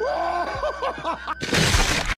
Ha ha ha!